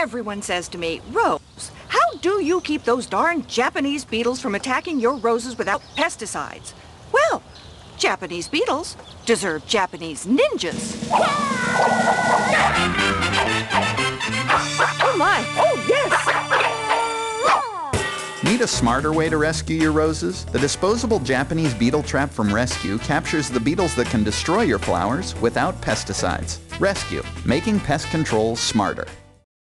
Everyone says to me, Rose, how do you keep those darn Japanese beetles from attacking your roses without pesticides? Well, Japanese beetles deserve Japanese ninjas. Oh my, oh yes! Need a smarter way to rescue your roses? The disposable Japanese beetle trap from Rescue captures the beetles that can destroy your flowers without pesticides. Rescue, making pest control smarter.